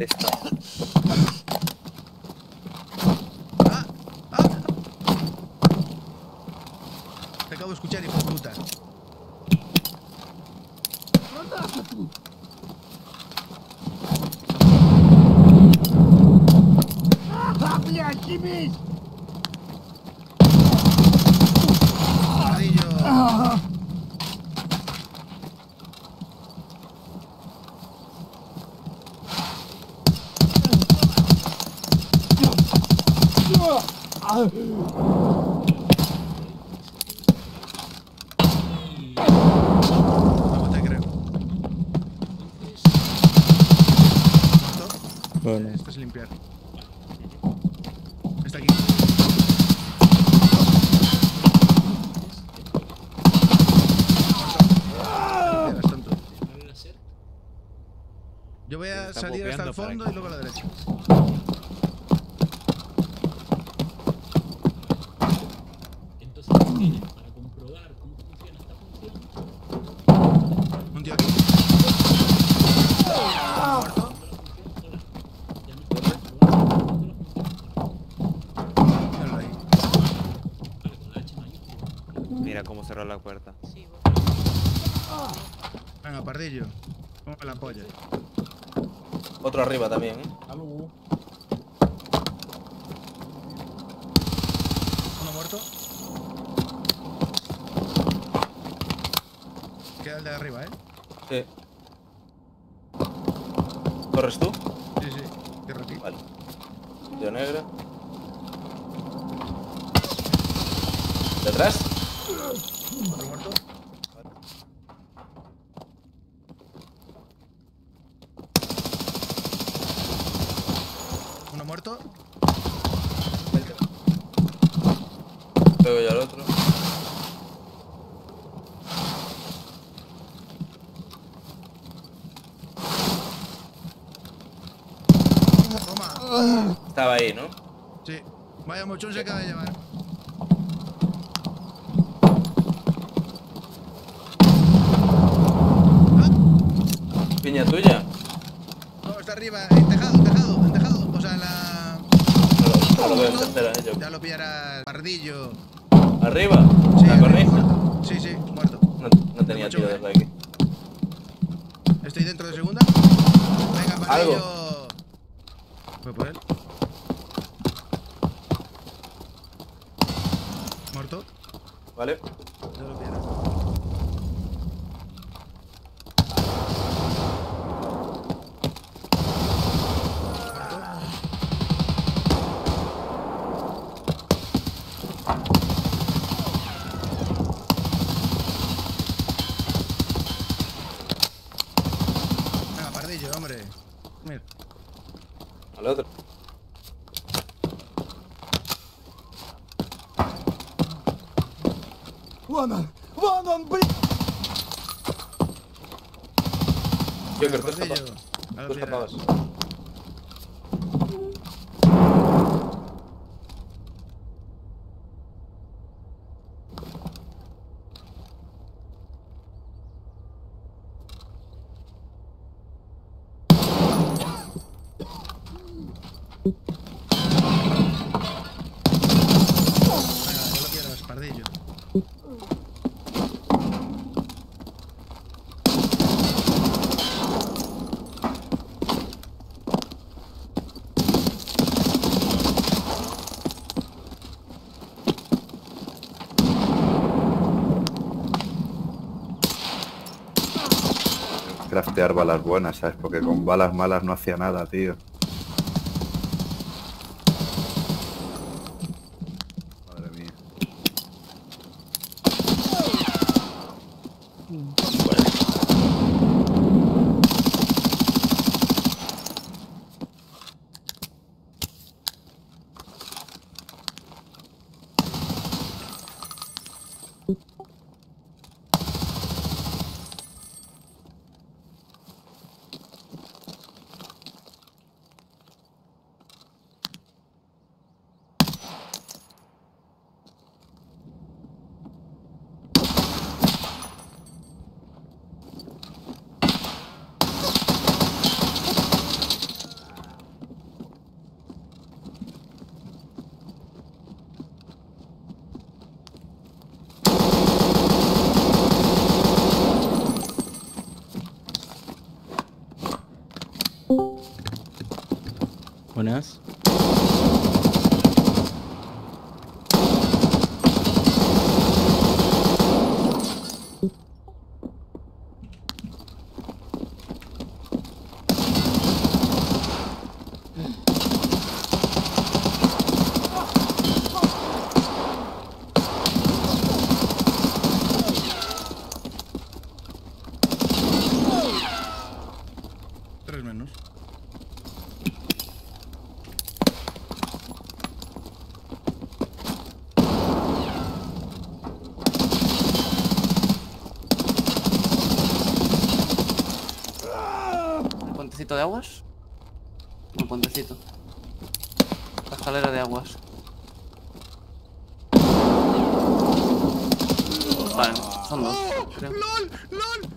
Esta. ¡Ah! ¡Ah! Te acabo de escuchar, hijo de puta. Pardillo. No te creo. ¿Muerto? Bueno. Esto es limpiar. Está aquí. Yo voy a salir hasta el fondo y luego a la derecha. Entonces, ¿qué tienes para comprobar cómo funciona esta función? Un tío aquí. Muerto. Ya no está comprobando la función. Míralo ahí. Vale, con la H mayúscula. Mira cómo cerró la puerta. Sí. Venga, pardillo. Ponme la polla. Otro arriba también, ¿eh? Uno muerto. Queda el de arriba, ¿eh? Sí. ¿Corres tú? Sí, sí. Cierro aquí. Vale. Tío negra. ¿Detrás? Uno muerto. Pego yo al otro. Toma. Estaba ahí, ¿no? Sí. Vaya mochón se acaba de llevar. Piña tuya. No, está arriba, en tejado, en tejado, en tejado. O sea, en la. No lo, no lo veo en tercera, ¿eh? Yo. Ya lo pillará el pardillo. ¿Arriba? Sí, ¿La cornisa? Sí, sí, muerto. No, no tenía tiro desde aquí. Estoy dentro de segunda. Venga, pardillo. Algo. Voy por él. Muerto. ¿Vale? Ya lo pillará. Venga, pardillo, hombre. Mira. Al otro. Yo creo que Pardillo. escapabas. Ya lo Tú pillará. escapabas. Venga, ya lo pierdas, pardillo. Craftear balas buenas, ¿sabes? Porque con balas malas no hacía nada, tío. Madre mía. Buenas. Tres menos. ¿El puentecito de aguas? El puentecito. La escalera de aguas. Vale, son dos, creo. ¡Lol!